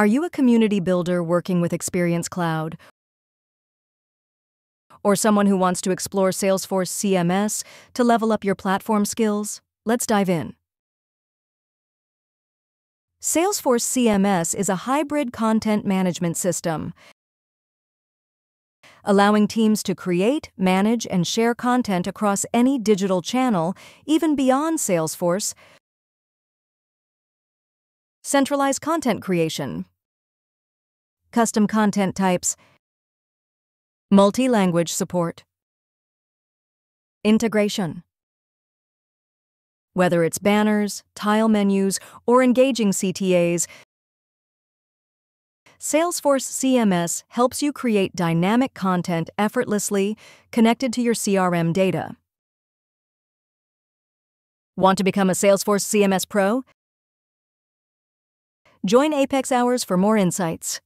Are you a community builder working with Experience Cloud? Or someone who wants to explore Salesforce CMS to level up your platform skills? Let's dive in. Salesforce CMS is a hybrid content management system, allowing teams to create, manage, and share content across any digital channel, even beyond Salesforce. Centralized content creation, custom content types, multi language support, integration. Whether it's banners, tile menus, or engaging CTAs, Salesforce CMS helps you create dynamic content effortlessly connected to your CRM data. Want to become a Salesforce CMS Pro? Join Apex Hours for more insights.